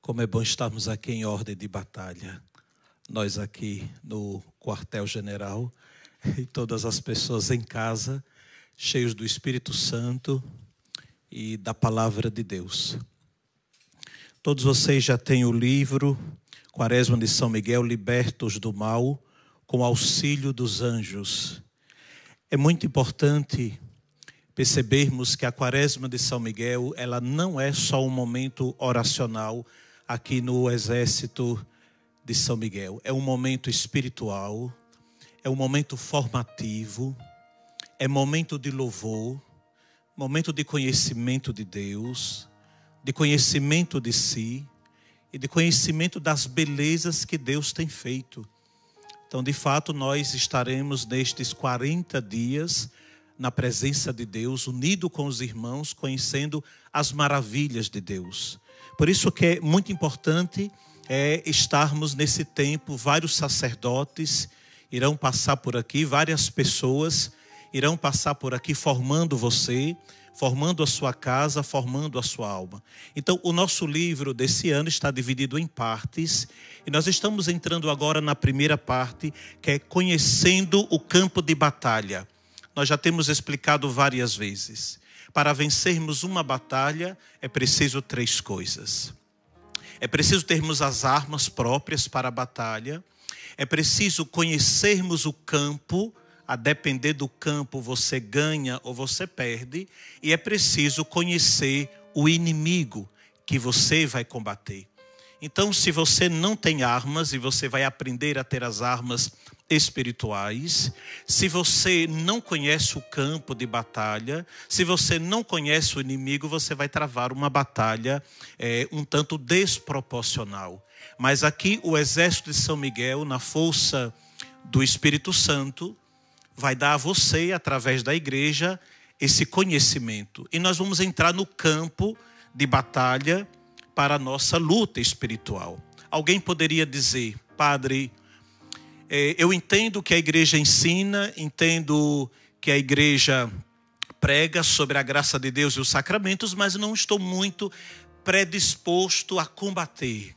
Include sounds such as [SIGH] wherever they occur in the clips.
Como é bom estarmos aqui em ordem de batalha. Nós aqui no quartel-general e todas as pessoas em casa, cheios do Espírito Santo e da palavra de Deus. Todos vocês já têm o livro Quaresma de São Miguel, Libertos do Mal, com auxílio dos anjos. É muito importante percebermos que a Quaresma de São Miguel, ela não é só um momento oracional aqui no exército de São Miguel. É um momento espiritual, é um momento formativo, é momento de louvor, momento de conhecimento de Deus, de conhecimento de si e de conhecimento das belezas que Deus tem feito. Então, de fato, nós estaremos nestes 40 dias na presença de Deus, unido com os irmãos, conhecendo as maravilhas de Deus. Por isso que é muito importante é estarmos nesse tempo, vários sacerdotes irão passar por aqui, várias pessoas irão passar por aqui formando você, formando a sua casa, formando a sua alma. Então, o nosso livro desse ano está dividido em partes, e nós estamos entrando agora na primeira parte, que é conhecendo o campo de batalha. Nós já temos explicado várias vezes. Para vencermos uma batalha, é preciso três coisas. É preciso termos as armas próprias para a batalha, é preciso conhecermos o campo a depender do campo você ganha ou você perde, e é preciso conhecer o inimigo que você vai combater. Então, se você não tem armas e você vai aprender a ter as armas espirituais, se você não conhece o campo de batalha, se você não conhece o inimigo, você vai travar uma batalha é, um tanto desproporcional. Mas aqui o exército de São Miguel, na força do Espírito Santo, vai dar a você, através da igreja, esse conhecimento. E nós vamos entrar no campo de batalha para a nossa luta espiritual. Alguém poderia dizer, Padre, eu entendo que a igreja ensina, entendo que a igreja prega sobre a graça de Deus e os sacramentos, mas não estou muito predisposto a combater,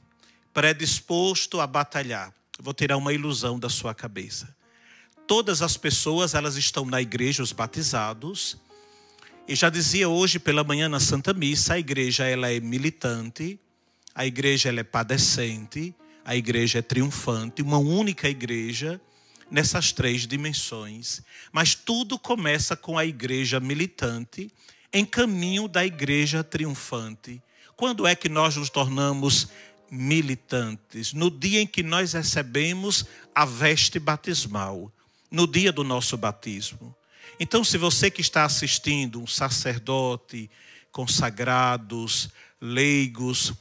predisposto a batalhar. Vou tirar uma ilusão da sua cabeça todas as pessoas elas estão na igreja, os batizados. E já dizia hoje pela manhã na Santa Missa, a igreja ela é militante, a igreja ela é padecente, a igreja é triunfante, uma única igreja nessas três dimensões. Mas tudo começa com a igreja militante em caminho da igreja triunfante. Quando é que nós nos tornamos militantes? No dia em que nós recebemos a veste batismal no dia do nosso batismo. Então, se você que está assistindo, um sacerdote, consagrados, leigos,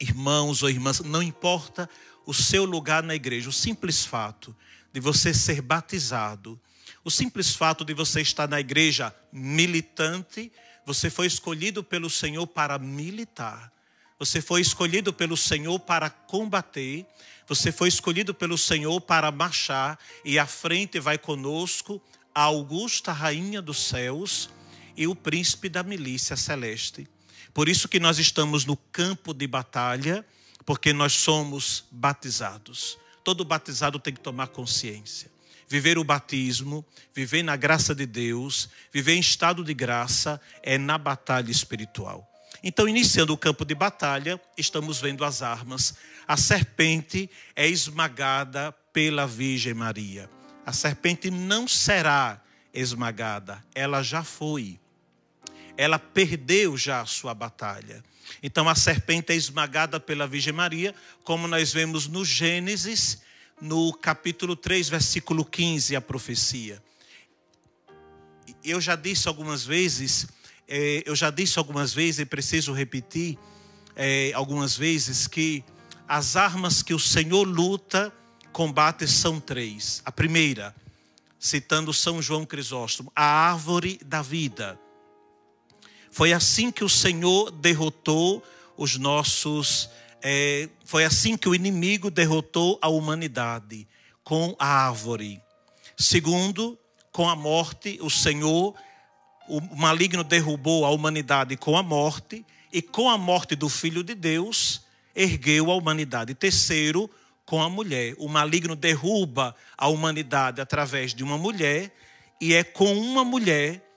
irmãos ou irmãs, não importa o seu lugar na igreja, o simples fato de você ser batizado, o simples fato de você estar na igreja militante, você foi escolhido pelo Senhor para militar. Você foi escolhido pelo Senhor para combater, você foi escolhido pelo Senhor para marchar, e à frente vai conosco a augusta rainha dos céus e o príncipe da milícia celeste. Por isso que nós estamos no campo de batalha, porque nós somos batizados. Todo batizado tem que tomar consciência. Viver o batismo, viver na graça de Deus, viver em estado de graça, é na batalha espiritual. Então, iniciando o campo de batalha, estamos vendo as armas. A serpente é esmagada pela Virgem Maria. A serpente não será esmagada, ela já foi. Ela perdeu já a sua batalha. Então, a serpente é esmagada pela Virgem Maria, como nós vemos no Gênesis, no capítulo 3, versículo 15, a profecia. Eu já disse algumas vezes é, eu já disse algumas vezes e preciso repetir é, algumas vezes que as armas que o Senhor luta, combate são três. A primeira, citando São João Crisóstomo, a árvore da vida. Foi assim que o Senhor derrotou os nossos. É, foi assim que o inimigo derrotou a humanidade com a árvore. Segundo, com a morte, o Senhor o maligno derrubou a humanidade com a morte, e com a morte do Filho de Deus, ergueu a humanidade. Terceiro, com a mulher. O maligno derruba a humanidade através de uma mulher, e é com uma mulher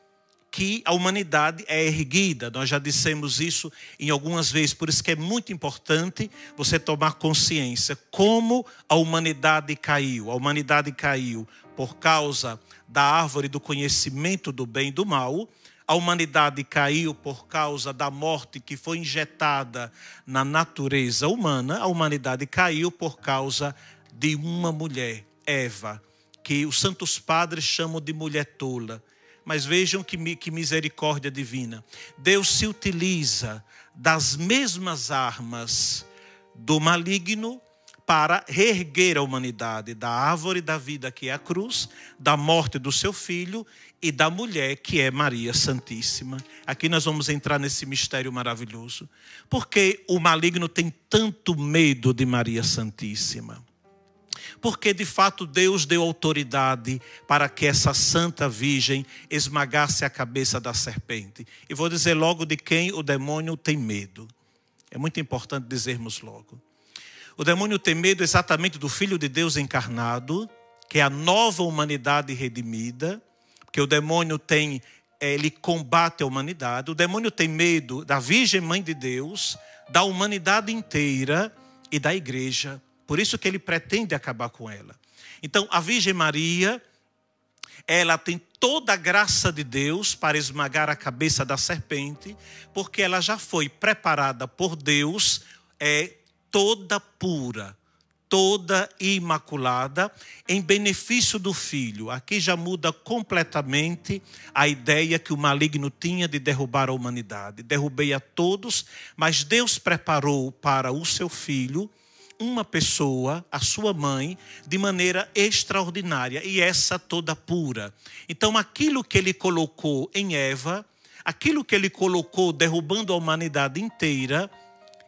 que a humanidade é erguida. Nós já dissemos isso em algumas vezes, por isso que é muito importante você tomar consciência como a humanidade caiu. A humanidade caiu por causa da árvore do conhecimento do bem e do mal. A humanidade caiu por causa da morte que foi injetada na natureza humana. A humanidade caiu por causa de uma mulher, Eva, que os santos padres chamam de mulher tola. Mas vejam que, que misericórdia divina. Deus se utiliza das mesmas armas do maligno para reerguer a humanidade da árvore da vida, que é a cruz, da morte do seu filho e da mulher, que é Maria Santíssima. Aqui nós vamos entrar nesse mistério maravilhoso. Porque o maligno tem tanto medo de Maria Santíssima? Porque de fato Deus deu autoridade para que essa santa virgem esmagasse a cabeça da serpente. E vou dizer logo de quem o demônio tem medo. É muito importante dizermos logo. O demônio tem medo exatamente do Filho de Deus encarnado, que é a nova humanidade redimida, porque o demônio tem, é, ele combate a humanidade. O demônio tem medo da Virgem Mãe de Deus, da humanidade inteira e da igreja. Por isso que ele pretende acabar com ela. Então, a Virgem Maria, ela tem toda a graça de Deus para esmagar a cabeça da serpente, porque ela já foi preparada por Deus é, toda pura, toda imaculada, em benefício do filho. Aqui já muda completamente a ideia que o maligno tinha de derrubar a humanidade. Derrubei a todos, mas Deus preparou para o seu filho uma pessoa, a sua mãe, de maneira extraordinária, e essa toda pura. Então, aquilo que ele colocou em Eva, aquilo que ele colocou derrubando a humanidade inteira,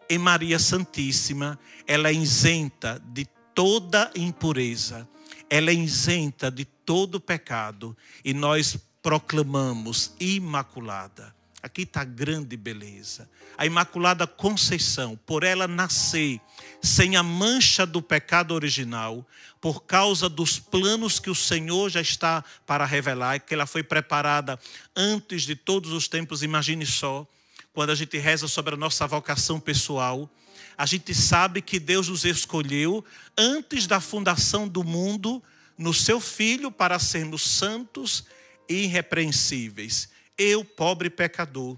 em Maria Santíssima, ela é isenta de toda impureza, ela é isenta de todo pecado e nós proclamamos imaculada. Aqui está a grande beleza. A Imaculada Conceição, por ela nascer sem a mancha do pecado original, por causa dos planos que o Senhor já está para revelar, que ela foi preparada antes de todos os tempos, imagine só quando a gente reza sobre a nossa vocação pessoal, a gente sabe que Deus nos escolheu antes da fundação do mundo no seu Filho para sermos santos e irrepreensíveis. Eu, pobre pecador,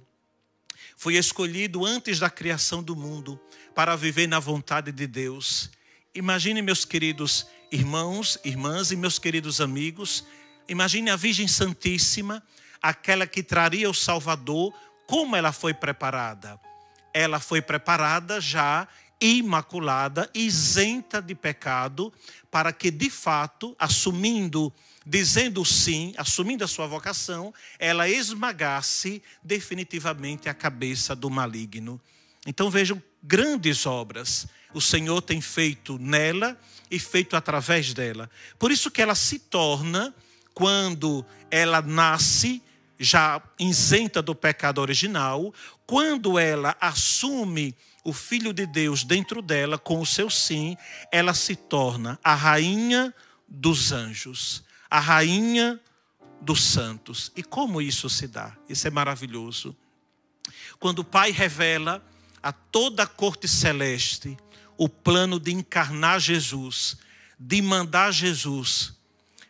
fui escolhido antes da criação do mundo para viver na vontade de Deus. Imagine, meus queridos irmãos, irmãs e meus queridos amigos, imagine a Virgem Santíssima, aquela que traria o Salvador como ela foi preparada? Ela foi preparada já imaculada, isenta de pecado, para que de fato, assumindo, dizendo sim, assumindo a sua vocação, ela esmagasse definitivamente a cabeça do maligno. Então vejam grandes obras o Senhor tem feito nela e feito através dela. Por isso que ela se torna quando ela nasce já isenta do pecado original, quando ela assume o Filho de Deus dentro dela, com o seu sim, ela se torna a rainha dos anjos, a rainha dos santos. E como isso se dá? Isso é maravilhoso. Quando o Pai revela a toda a corte celeste o plano de encarnar Jesus, de mandar Jesus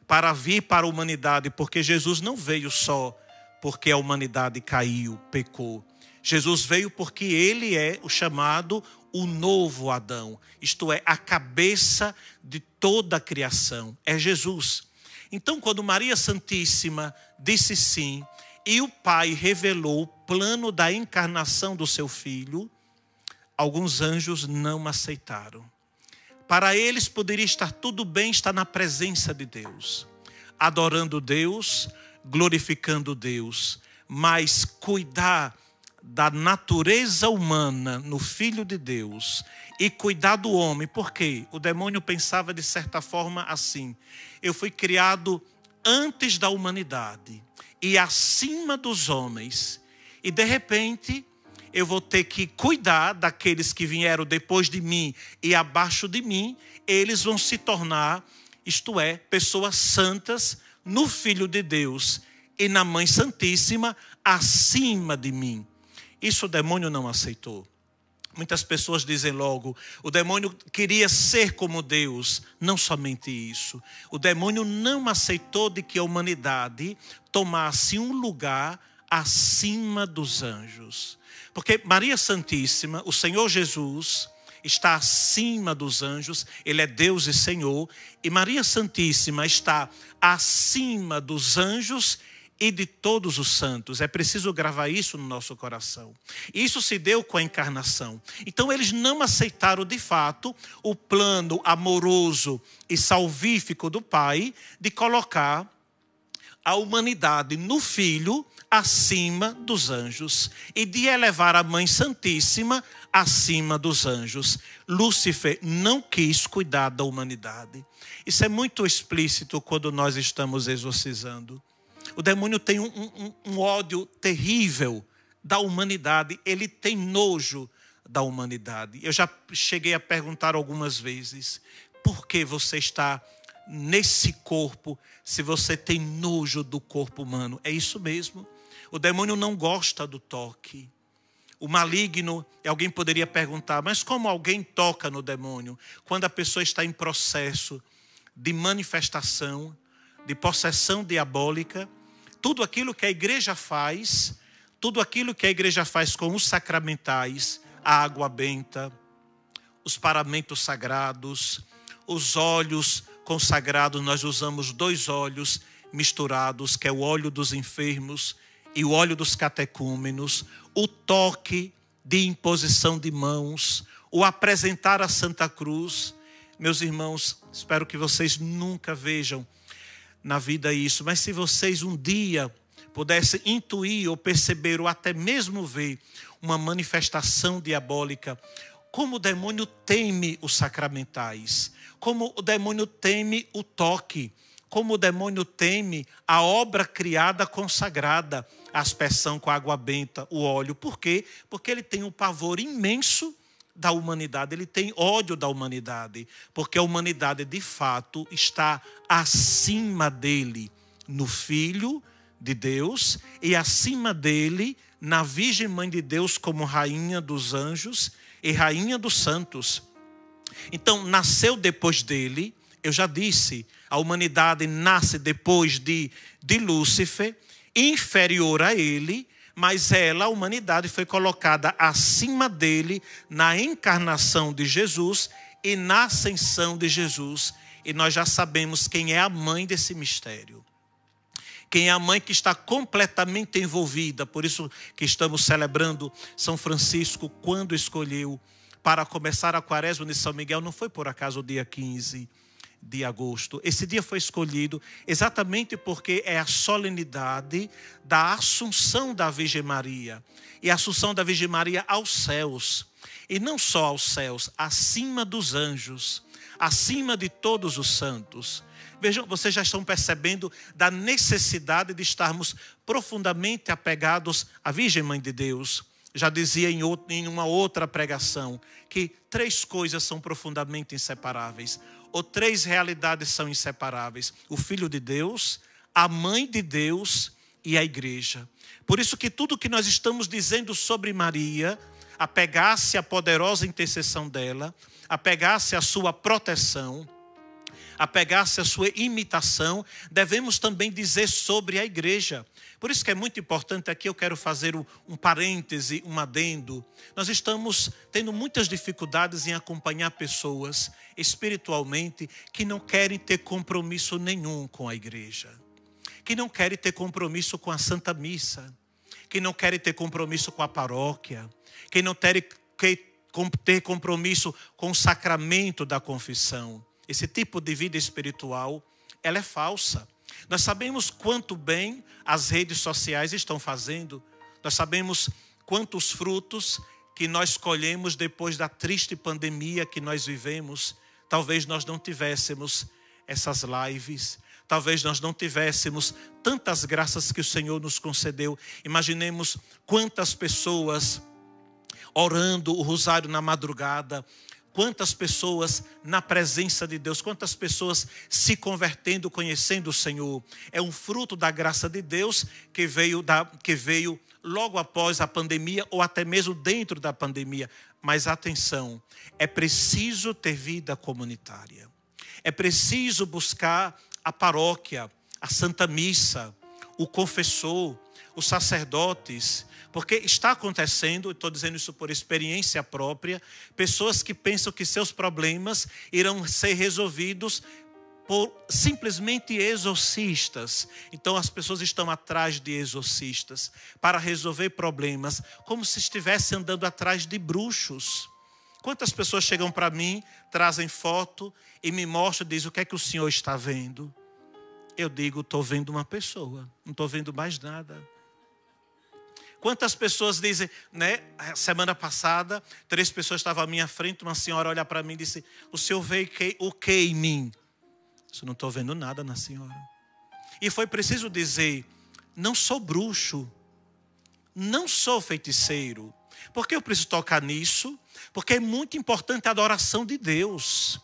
para vir para a humanidade, porque Jesus não veio só porque a humanidade caiu, pecou. Jesus veio porque ele é o chamado o novo Adão, isto é, a cabeça de toda a criação, é Jesus. Então, quando Maria Santíssima disse sim, e o Pai revelou o plano da encarnação do seu filho, alguns anjos não aceitaram. Para eles poderia estar tudo bem estar na presença de Deus, adorando Deus, glorificando Deus, mas cuidar da natureza humana no Filho de Deus e cuidar do homem, porque o demônio pensava de certa forma assim: eu fui criado antes da humanidade e acima dos homens. E de repente, eu vou ter que cuidar daqueles que vieram depois de mim e abaixo de mim, eles vão se tornar, isto é, pessoas santas no Filho de Deus e na Mãe Santíssima acima de mim. Isso o demônio não aceitou. Muitas pessoas dizem logo: o demônio queria ser como Deus. Não somente isso. O demônio não aceitou de que a humanidade tomasse um lugar acima dos anjos. Porque Maria Santíssima, o Senhor Jesus, está acima dos anjos, ele é Deus e Senhor, e Maria Santíssima está acima dos anjos e de todos os santos. É preciso gravar isso no nosso coração. Isso se deu com a encarnação. Então, eles não aceitaram de fato o plano amoroso e salvífico do Pai de colocar a humanidade no Filho acima dos anjos e de elevar a Mãe Santíssima acima dos anjos. Lúcifer não quis cuidar da humanidade. Isso é muito explícito quando nós estamos exorcizando. O demônio tem um, um, um ódio terrível da humanidade, ele tem nojo da humanidade. Eu já cheguei a perguntar algumas vezes: por que você está nesse corpo se você tem nojo do corpo humano? É isso mesmo. O demônio não gosta do toque. O maligno, alguém poderia perguntar, mas como alguém toca no demônio? Quando a pessoa está em processo de manifestação, de possessão diabólica, tudo aquilo que a igreja faz, tudo aquilo que a igreja faz com os sacramentais, a água benta, os paramentos sagrados, os óleos consagrados, nós usamos dois óleos misturados, que é o óleo dos enfermos e o óleo dos catecúmenos, o toque de imposição de mãos, o apresentar a Santa Cruz. Meus irmãos, espero que vocês nunca vejam na vida isso, mas se vocês um dia pudessem intuir ou perceber ou até mesmo ver uma manifestação diabólica, como o demônio teme os sacramentais, como o demônio teme o toque, como o demônio teme a obra criada consagrada, a aspersão com a água benta, o óleo. Por quê? Porque ele tem um pavor imenso da humanidade, ele tem ódio da humanidade, porque a humanidade de fato está acima dele no Filho de Deus e acima dele na Virgem Mãe de Deus como rainha dos anjos e rainha dos santos. Então, nasceu depois dele, eu já disse, a humanidade nasce depois de, de Lúcifer, inferior a ele, mas ela, a humanidade, foi colocada acima dele na encarnação de Jesus e na ascensão de Jesus. E nós já sabemos quem é a mãe desse mistério. Quem é a mãe que está completamente envolvida, por isso que estamos celebrando São Francisco quando escolheu para começar a quaresma de São Miguel, não foi por acaso o dia 15 de agosto. Esse dia foi escolhido exatamente porque é a solenidade da Assunção da Virgem Maria. E a Assunção da Virgem Maria aos céus. E não só aos céus, acima dos anjos, acima de todos os santos. Vejam, vocês já estão percebendo da necessidade de estarmos profundamente apegados à Virgem Mãe de Deus. Já dizia em, uma outra pregação que três coisas são profundamente inseparáveis: ou três realidades são inseparáveis: o Filho de Deus, a Mãe de Deus e a Igreja. Por isso que tudo que nós estamos dizendo sobre Maria, apegar-se à poderosa intercessão dela, apegar-se à sua proteção, apegar-se à sua imitação, devemos também dizer sobre a igreja. Por isso que é muito importante aqui, eu quero fazer um parêntese, um adendo. Nós estamos tendo muitas dificuldades em acompanhar pessoas espiritualmente que não querem ter compromisso nenhum com a igreja, que não querem ter compromisso com a Santa Missa, que não querem ter compromisso com a paróquia, que não querem ter compromisso com o sacramento da confissão. Esse tipo de vida espiritual, ela é falsa. Nós sabemos quanto bem as redes sociais estão fazendo, nós sabemos quantos frutos que nós colhemos depois da triste pandemia que nós vivemos. Talvez nós não tivéssemos essas lives, talvez nós não tivéssemos tantas graças que o Senhor nos concedeu. Imaginemos quantas pessoas orando o rosário na madrugada, quantas pessoas na presença de Deus, quantas pessoas se convertendo, conhecendo o Senhor. É um fruto da graça de Deus que veio, da, que veio logo após a pandemia ou até mesmo dentro da pandemia. Mas atenção, é preciso ter vida comunitária. É preciso buscar a paróquia, a Santa Missa, o confessor, os sacerdotes, porque está acontecendo, estou dizendo isso por experiência própria, pessoas que pensam que seus problemas irão ser resolvidos por simplesmente exorcistas. Então as pessoas estão atrás de exorcistas para resolver problemas, como se estivesse andando atrás de bruxos. Quantas pessoas chegam para mim, trazem foto e me mostram, dizem o que é que o senhor está vendo? Eu digo, estou vendo uma pessoa, não estou vendo mais nada. Quantas pessoas dizem, né? Semana passada, três pessoas estavam à minha frente, uma senhora olha para mim e disse: O senhor vê o que em mim? Eu não estou vendo nada na senhora. E foi preciso dizer: Não sou bruxo, não sou feiticeiro. Por que eu preciso tocar nisso? Porque é muito importante a adoração de Deus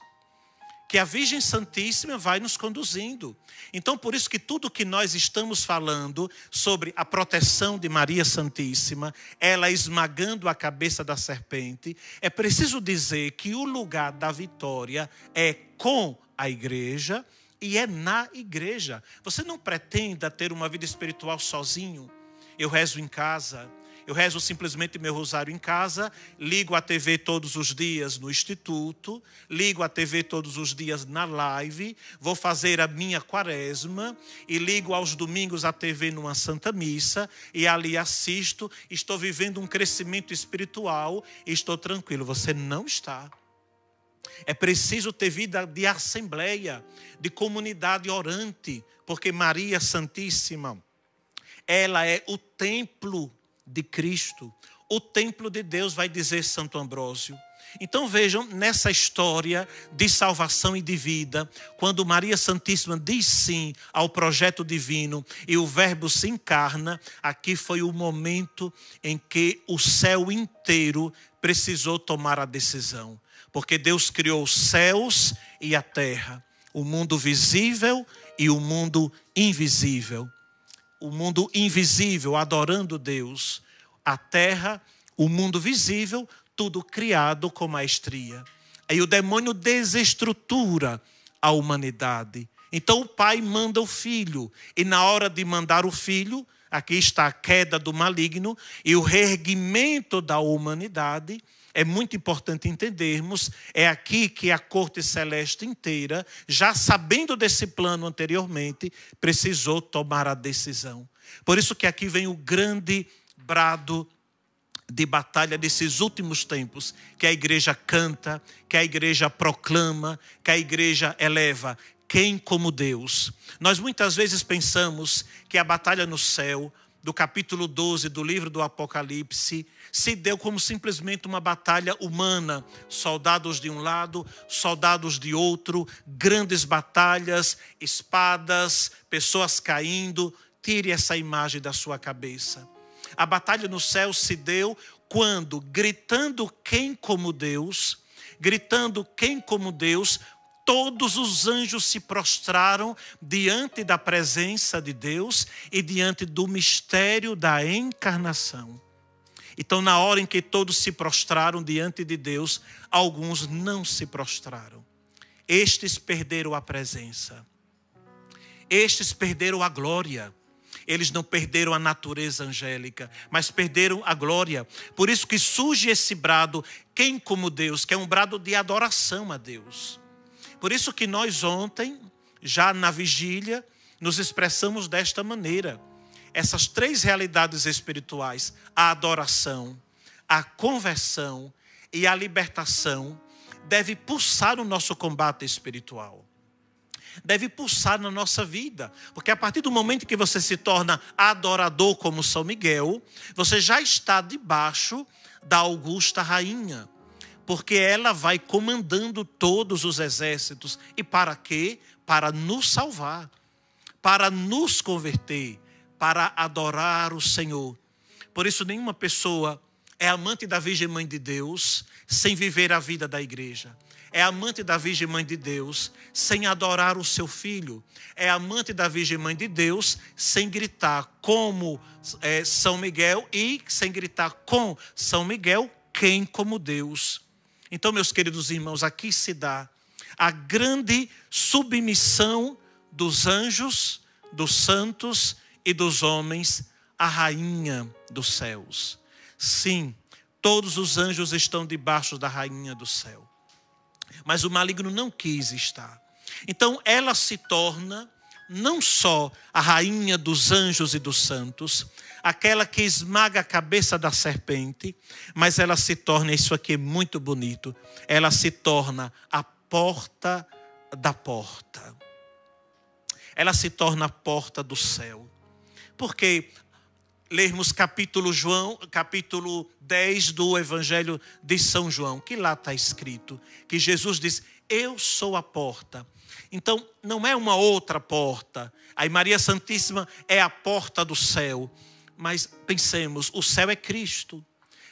que a Virgem Santíssima vai nos conduzindo. Então, por isso que tudo que nós estamos falando sobre a proteção de Maria Santíssima, ela esmagando a cabeça da serpente, é preciso dizer que o lugar da vitória é com a igreja e é na igreja. Você não pretenda ter uma vida espiritual sozinho. Eu rezo em casa, eu rezo simplesmente meu rosário em casa, ligo a TV todos os dias no instituto, ligo a TV todos os dias na live, vou fazer a minha quaresma e ligo aos domingos a TV numa santa missa e ali assisto, estou vivendo um crescimento espiritual e estou tranquilo. Você não está. É preciso ter vida de assembleia, de comunidade orante, porque Maria Santíssima, ela é o templo de Cristo. O templo de Deus, vai dizer Santo Ambrósio. Então vejam, nessa história de salvação e de vida, quando Maria Santíssima diz sim ao projeto divino e o Verbo se encarna, aqui foi o momento em que o céu inteiro precisou tomar a decisão. Porque Deus criou os céus e a terra, o mundo visível e o mundo invisível o mundo invisível, adorando Deus, a terra, o mundo visível, tudo criado com maestria. Aí o demônio desestrutura a humanidade. Então o pai manda o filho, e na hora de mandar o filho, aqui está a queda do maligno e o reerguimento da humanidade é muito importante entendermos, é aqui que a corte celeste inteira, já sabendo desse plano anteriormente, precisou tomar a decisão. Por isso que aqui vem o grande brado de batalha desses últimos tempos, que a igreja canta, que a igreja proclama, que a igreja eleva. Quem como Deus? Nós muitas vezes pensamos que a batalha no céu, do capítulo 12 do livro do Apocalipse, se deu como simplesmente uma batalha humana, soldados de um lado, soldados de outro, grandes batalhas, espadas, pessoas caindo. Tire essa imagem da sua cabeça. A batalha no céu se deu quando, gritando quem como Deus, gritando quem como Deus, todos os anjos se prostraram diante da presença de Deus e diante do mistério da encarnação. Então, na hora em que todos se prostraram diante de Deus, alguns não se prostraram. Estes perderam a presença. Estes perderam a glória. Eles não perderam a natureza angélica, mas perderam a glória. Por isso que surge esse brado, quem como Deus, que é um brado de adoração a Deus. Por isso que nós ontem, já na vigília, nos expressamos desta maneira essas três realidades espirituais, a adoração, a conversão e a libertação, deve pulsar no nosso combate espiritual. Deve pulsar na nossa vida, porque a partir do momento que você se torna adorador como São Miguel, você já está debaixo da augusta rainha, porque ela vai comandando todos os exércitos. E para quê? Para nos salvar. para nos converter, para adorar o Senhor. Por isso, nenhuma pessoa é amante da Virgem Mãe de Deus sem viver a vida da igreja. É amante da Virgem Mãe de Deus sem adorar o seu filho. É amante da Virgem Mãe de Deus sem gritar como é, São Miguel e sem gritar com São Miguel, quem como Deus. Então, meus queridos irmãos, aqui se dá a grande submissão dos anjos, dos santos e dos homens à rainha dos céus. Sim, todos os anjos estão debaixo da rainha do céu. Mas o maligno não quis estar. Então ela se torna não só a rainha dos anjos e dos santos, aquela que esmaga a cabeça da serpente, mas ela se torna, isso aqui é muito bonito, ela se torna a porta da porta. Ela se torna a porta do céu. Porque lermos capítulo João, capítulo 10 do Evangelho de São João, que lá está escrito que Jesus diz: "Eu sou a porta". Então, não é uma outra porta. Aí Maria Santíssima é a porta do céu. Mas pensemos, o céu é Cristo.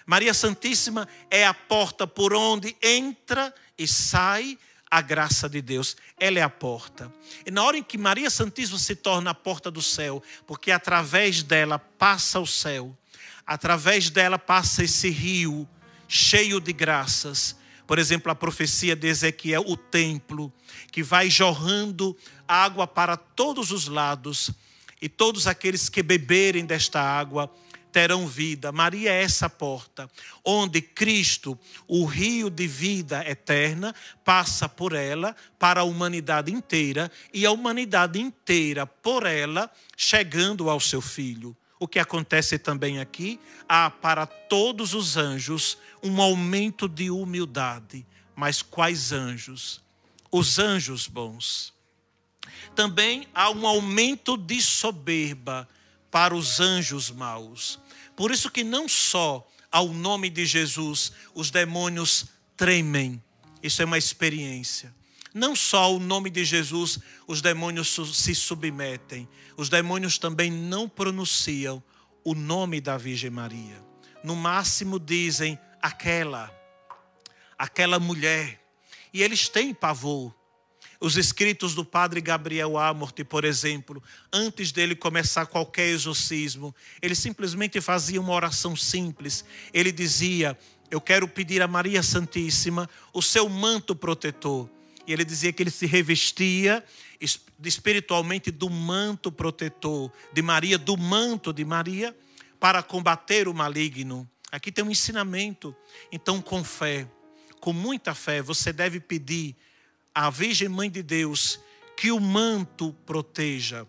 Maria Santíssima é a porta por onde entra e sai a graça de Deus. Ela é a porta. E na hora em que Maria Santíssima se torna a porta do céu, porque através dela passa o céu, através dela passa esse rio cheio de graças. Por exemplo, a profecia de Ezequiel, o templo, que vai jorrando água para todos os lados, e todos aqueles que beberem desta água terão vida. Maria é essa porta, onde Cristo, o rio de vida eterna, passa por ela para a humanidade inteira e a humanidade inteira por ela chegando ao seu filho. O que acontece também aqui, há para todos os anjos um aumento de humildade. Mas quais anjos? Os anjos bons. Também há um aumento de soberba para os anjos maus. Por isso que não só ao nome de Jesus os demônios tremem. Isso é uma experiência. Não só ao nome de Jesus os demônios se submetem, os demônios também não pronunciam o nome da Virgem Maria. No máximo dizem aquela, aquela mulher. E eles têm pavor. Os escritos do padre Gabriel Amorti, por exemplo, antes dele começar qualquer exorcismo, ele simplesmente fazia uma oração simples. Ele dizia: Eu quero pedir a Maria Santíssima o seu manto protetor. E ele dizia que ele se revestia espiritualmente do manto protetor de Maria, do manto de Maria, para combater o maligno. Aqui tem um ensinamento. Então, com fé, com muita fé, você deve pedir a Virgem Mãe de Deus que o manto proteja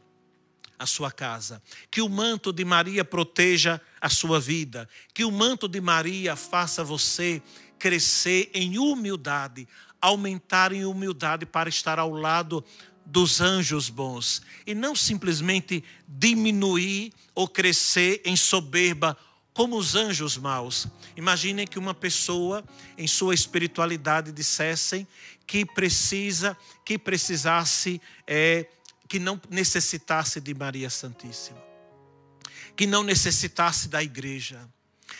a sua casa, que o manto de Maria proteja a sua vida, que o manto de Maria faça você crescer em humildade, aumentar em humildade para estar ao lado dos anjos bons e não simplesmente diminuir ou crescer em soberba como os anjos maus. Imaginem que uma pessoa em sua espiritualidade dissessem que precisa, que precisasse, é, que não necessitasse de Maria Santíssima, que não necessitasse da igreja,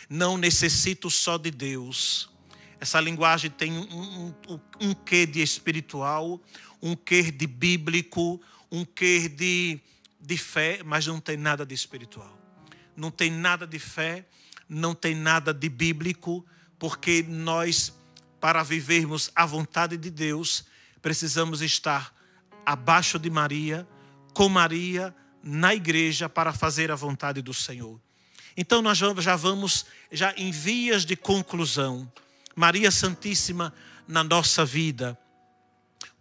não necessito só de Deus. Essa linguagem tem um, um, um quê de espiritual, um quê de bíblico, um quê de, de fé, mas não tem nada de espiritual. Não tem nada de fé, não tem nada de bíblico, porque nós para vivermos a vontade de Deus, precisamos estar abaixo de Maria, com Maria, na igreja, para fazer a vontade do Senhor. Então nós já vamos já em vias de conclusão. Maria Santíssima na nossa vida,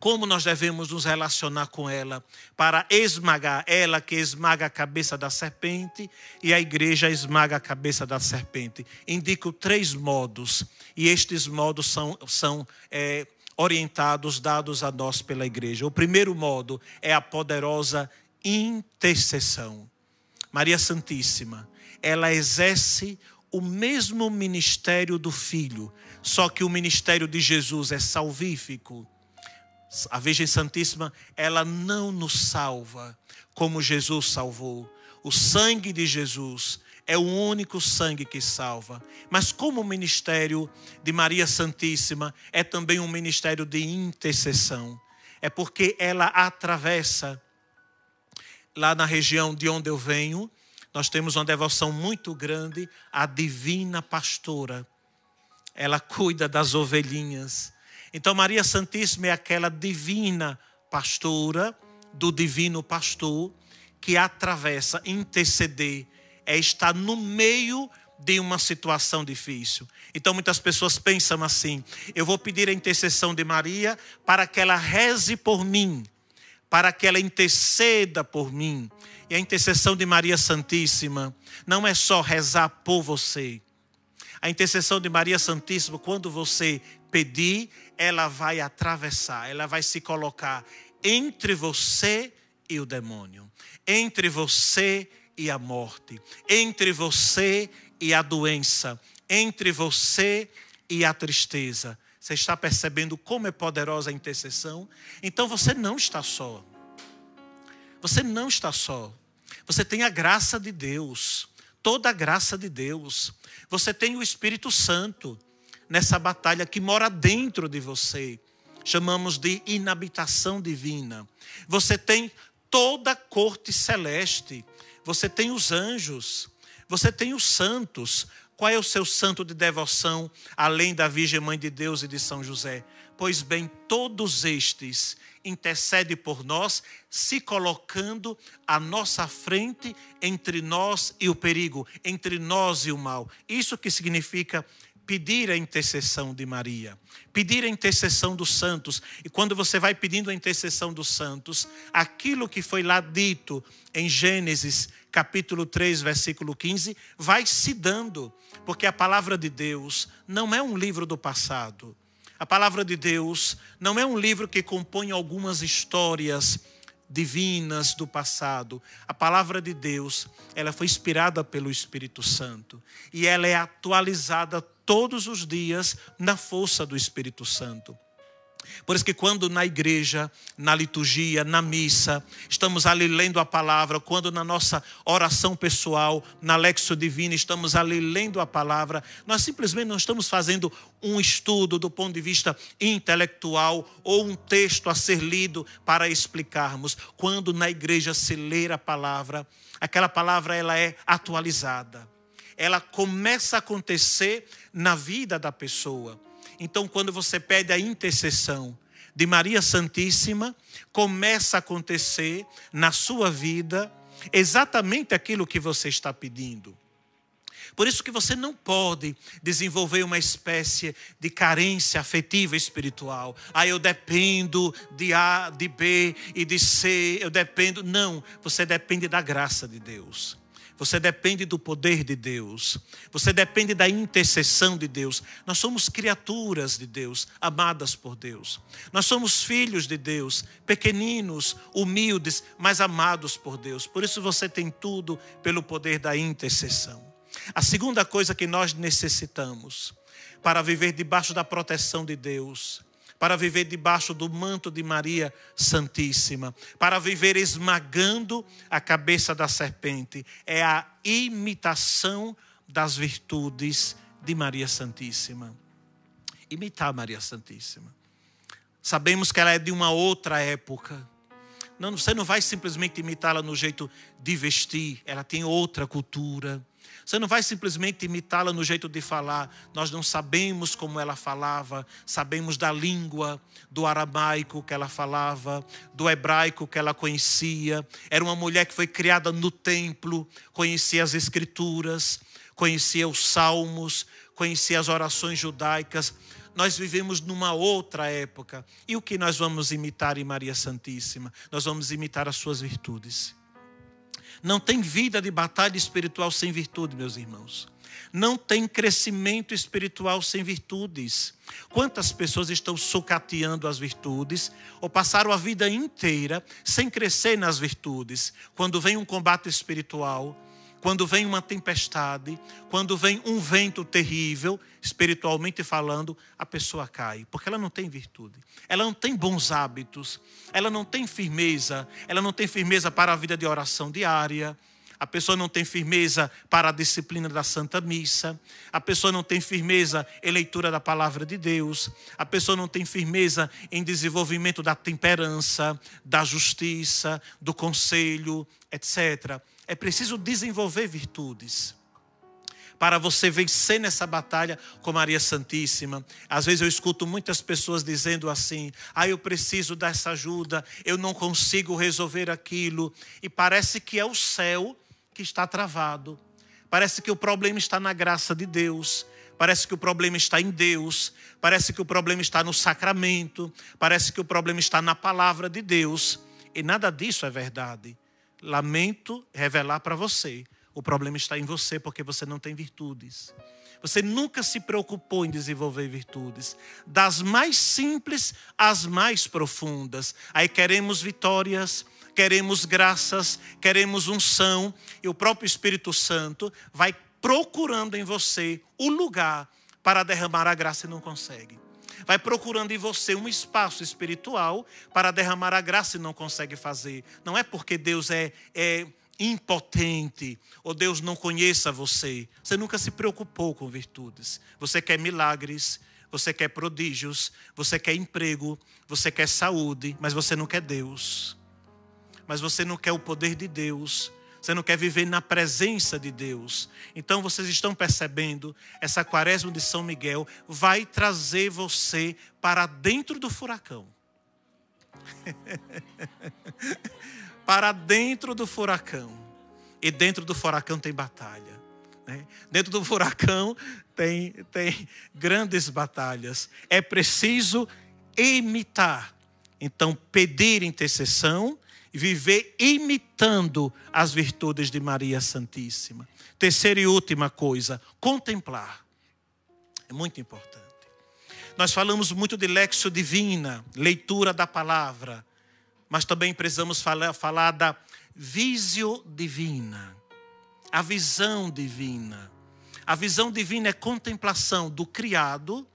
como nós devemos nos relacionar com ela para esmagar ela que esmaga a cabeça da serpente e a igreja esmaga a cabeça da serpente. Indico três modos e estes modos são, são é, orientados, dados a nós pela igreja. O primeiro modo é a poderosa intercessão. Maria Santíssima, ela exerce o mesmo ministério do Filho, só que o ministério de Jesus é salvífico A Virgem Santíssima, ela não nos salva como Jesus salvou. O sangue de Jesus é o único sangue que salva. Mas como o ministério de Maria Santíssima é também um ministério de intercessão, é porque ela atravessa lá na região de onde eu venho, nós temos uma devoção muito grande à divina pastora. Ela cuida das ovelhinhas. Então Maria Santíssima é aquela divina pastora do divino pastor que atravessa interceder é estar no meio de uma situação difícil. Então muitas pessoas pensam assim: eu vou pedir a intercessão de Maria para que ela reze por mim, para que ela interceda por mim. E a intercessão de Maria Santíssima não é só rezar por você. A intercessão de Maria Santíssima, quando você pedir, ela vai atravessar, ela vai se colocar entre você e o demônio, entre você e a morte, entre você e a doença, entre você e a tristeza. Você está percebendo como é poderosa a intercessão? Então você não está só. Você não está só. Você tem a graça de Deus, toda a graça de Deus. Você tem o Espírito Santo nessa batalha que mora dentro de você. Chamamos de inabitação divina. Você tem toda a corte celeste você tem os anjos, você tem os santos. Qual é o seu santo de devoção, além da Virgem Mãe de Deus e de São José? Pois bem, todos estes intercedem por nós, se colocando à nossa frente entre nós e o perigo, entre nós e o mal. Isso que significa pedir a intercessão de Maria, pedir a intercessão dos santos. E quando você vai pedindo a intercessão dos santos, aquilo que foi lá dito em Gênesis capítulo 3, versículo 15, vai se dando, porque a palavra de Deus não é um livro do passado. A palavra de Deus não é um livro que compõe algumas histórias divinas do passado. A palavra de Deus, ela foi inspirada pelo Espírito Santo e ela é atualizada todos os dias na força do Espírito Santo. Por isso que quando na igreja, na liturgia, na missa, estamos ali lendo a palavra, quando na nossa oração pessoal, na Lexo Divina, estamos ali lendo a palavra, nós simplesmente não estamos fazendo um estudo do ponto de vista intelectual ou um texto a ser lido para explicarmos. Quando na igreja se ler a palavra, aquela palavra ela é atualizada. Ela começa a acontecer na vida da pessoa então, quando você pede a intercessão de Maria Santíssima, começa a acontecer na sua vida exatamente aquilo que você está pedindo. Por isso que você não pode desenvolver uma espécie de carência afetiva espiritual. Ah, eu dependo de A, de B e de C, eu dependo. Não, você depende da graça de Deus. Você depende do poder de Deus. Você depende da intercessão de Deus. Nós somos criaturas de Deus, amadas por Deus. Nós somos filhos de Deus, pequeninos, humildes, mas amados por Deus. Por isso você tem tudo pelo poder da intercessão. A segunda coisa que nós necessitamos para viver debaixo da proteção de Deus para viver debaixo do manto de Maria Santíssima, para viver esmagando a cabeça da serpente. É a imitação das virtudes de Maria Santíssima. Imitar Maria Santíssima. Sabemos que ela é de uma outra época. Não, você não vai simplesmente imitá-la no jeito de vestir, ela tem outra cultura você não vai simplesmente imitá-la no jeito de falar. Nós não sabemos como ela falava, sabemos da língua, do aramaico que ela falava, do hebraico que ela conhecia. Era uma mulher que foi criada no templo, conhecia as escrituras, conhecia os salmos, conhecia as orações judaicas. Nós vivemos numa outra época. E o que nós vamos imitar em Maria Santíssima? Nós vamos imitar as suas virtudes. Não tem vida de batalha espiritual sem virtude, meus irmãos. Não tem crescimento espiritual sem virtudes. Quantas pessoas estão sucateando as virtudes ou passaram a vida inteira sem crescer nas virtudes? Quando vem um combate espiritual, quando vem uma tempestade, quando vem um vento terrível, espiritualmente falando, a pessoa cai, porque ela não tem virtude, ela não tem bons hábitos, ela não tem firmeza, ela não tem firmeza para a vida de oração diária, a pessoa não tem firmeza para a disciplina da Santa Missa, a pessoa não tem firmeza em leitura da palavra de Deus, a pessoa não tem firmeza em desenvolvimento da temperança, da justiça, do conselho, etc. É preciso desenvolver virtudes para você vencer nessa batalha com Maria Santíssima. Às vezes eu escuto muitas pessoas dizendo assim: ah, eu preciso dessa ajuda, eu não consigo resolver aquilo. E parece que é o céu que está travado, parece que o problema está na graça de Deus. Parece que o problema está em Deus, parece que o problema está no sacramento, parece que o problema está na palavra de Deus, e nada disso é verdade lamento revelar para você. O problema está em você porque você não tem virtudes. Você nunca se preocupou em desenvolver virtudes, das mais simples às mais profundas. Aí queremos vitórias, queremos graças, queremos unção, e o próprio Espírito Santo vai procurando em você o lugar para derramar a graça e não consegue vai procurando em você um espaço espiritual para derramar a graça e não consegue fazer. Não é porque Deus é, é impotente ou Deus não conheça você. Você nunca se preocupou com virtudes. Você quer milagres, você quer prodígios, você quer emprego, você quer saúde, mas você não quer Deus. Mas você não quer o poder de Deus você não quer viver na presença de Deus. Então vocês estão percebendo, essa quaresma de São Miguel vai trazer você para dentro do furacão. [LAUGHS] para dentro do furacão. E dentro do furacão tem batalha. Né? Dentro do furacão tem, tem grandes batalhas. É preciso imitar. Então, pedir intercessão viver imitando as virtudes de Maria Santíssima. Terceira e última coisa, contemplar. É muito importante. Nós falamos muito de lexo divina, leitura da palavra, mas também precisamos falar, falar da visio divina, a visão divina. A visão divina é contemplação do criado,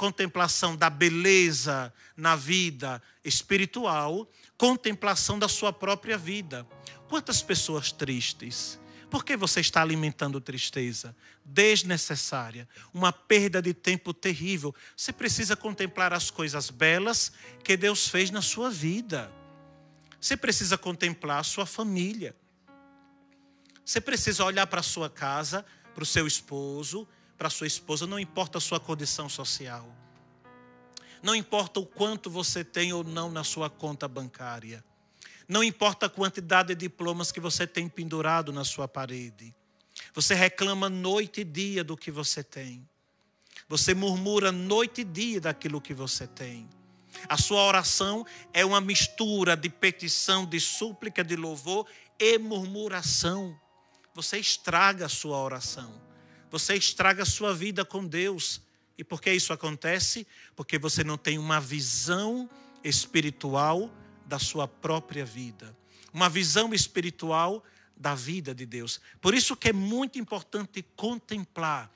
contemplação da beleza na vida espiritual contemplação da sua própria vida. Quantas pessoas tristes? Por que você está alimentando tristeza desnecessária? Uma perda de tempo terrível. Você precisa contemplar as coisas belas que Deus fez na sua vida. Você precisa contemplar a sua família. Você precisa olhar para a sua casa, para o seu esposo, para sua esposa, não importa a sua condição social. Não importa o quanto você tem ou não na sua conta bancária. Não importa a quantidade de diplomas que você tem pendurado na sua parede. Você reclama noite e dia do que você tem. Você murmura noite e dia daquilo que você tem. A sua oração é uma mistura de petição, de súplica, de louvor e murmuração. Você estraga a sua oração. Você estraga a sua vida com Deus. E por que isso acontece? Porque você não tem uma visão espiritual da sua própria vida, uma visão espiritual da vida de Deus. Por isso que é muito importante contemplar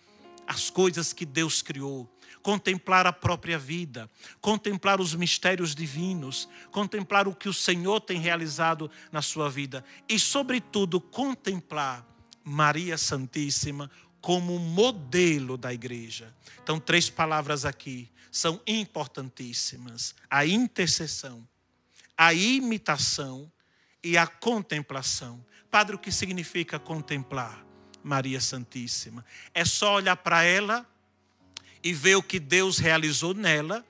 as coisas que Deus criou, contemplar a própria vida, contemplar os mistérios divinos, contemplar o que o Senhor tem realizado na sua vida e, sobretudo, contemplar Maria Santíssima, como modelo da igreja. Então, três palavras aqui são importantíssimas: a intercessão, a imitação e a contemplação. Padre, o que significa contemplar Maria Santíssima? É só olhar para ela e ver o que Deus realizou nela,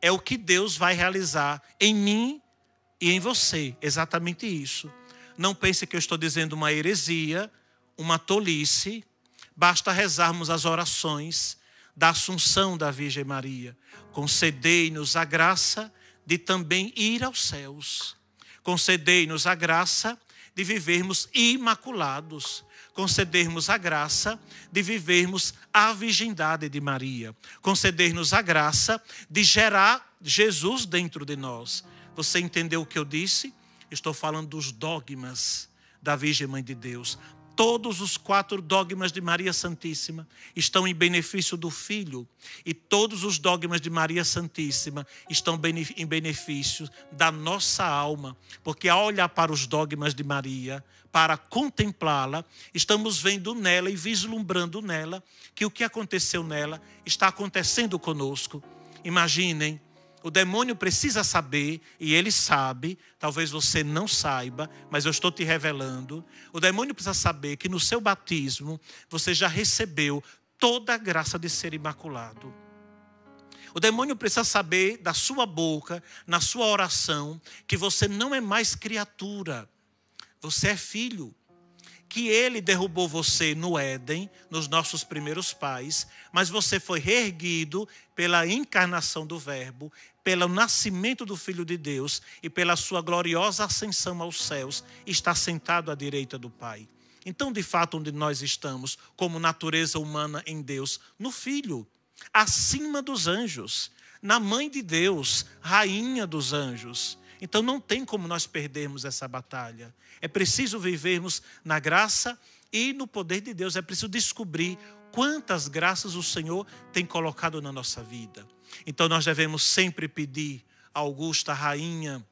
é o que Deus vai realizar em mim e em você. Exatamente isso. Não pense que eu estou dizendo uma heresia, uma tolice Basta rezarmos as orações da Assunção da Virgem Maria. Concedei-nos a graça de também ir aos céus. Concedei-nos a graça de vivermos imaculados. Concedermos a graça de vivermos a virgindade de Maria. Conceder-nos a graça de gerar Jesus dentro de nós. Você entendeu o que eu disse? Estou falando dos dogmas da Virgem Mãe de Deus Todos os quatro dogmas de Maria Santíssima estão em benefício do Filho, e todos os dogmas de Maria Santíssima estão em benefício da nossa alma, porque ao olhar para os dogmas de Maria, para contemplá-la, estamos vendo nela e vislumbrando nela que o que aconteceu nela está acontecendo conosco. Imaginem o demônio precisa saber, e ele sabe, talvez você não saiba, mas eu estou te revelando. O demônio precisa saber que no seu batismo você já recebeu toda a graça de ser imaculado. O demônio precisa saber da sua boca, na sua oração, que você não é mais criatura, você é filho que ele derrubou você no Éden, nos nossos primeiros pais, mas você foi reerguido pela encarnação do Verbo, pelo nascimento do Filho de Deus e pela sua gloriosa ascensão aos céus, está sentado à direita do Pai. Então, de fato, onde nós estamos, como natureza humana em Deus, no Filho, acima dos anjos, na Mãe de Deus, Rainha dos anjos. Então não tem como nós perdermos essa batalha. É preciso vivermos na graça e no poder de Deus. É preciso descobrir quantas graças o Senhor tem colocado na nossa vida. Então nós devemos sempre pedir a augusta rainha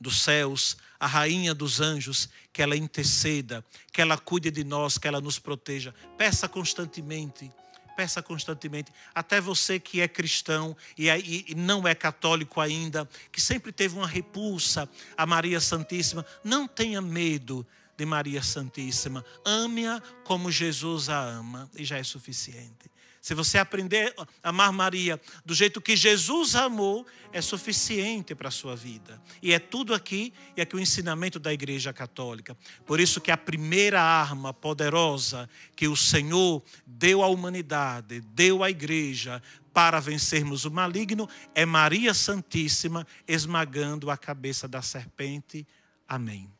dos céus, a rainha dos anjos, que ela interceda, que ela cuide de nós, que ela nos proteja. Peça constantemente peça constantemente. Até você que é cristão e, e não é católico ainda, que sempre teve uma repulsa a Maria Santíssima, não tenha medo de Maria Santíssima. Ame-a como Jesus a ama e já é suficiente. Se você aprender a amar Maria do jeito que Jesus amou, é suficiente para a sua vida. E é tudo aqui, e aqui o ensinamento da Igreja Católica. Por isso que a primeira arma poderosa que o Senhor deu à humanidade, deu à Igreja, para vencermos o maligno, é Maria Santíssima esmagando a cabeça da serpente. Amém.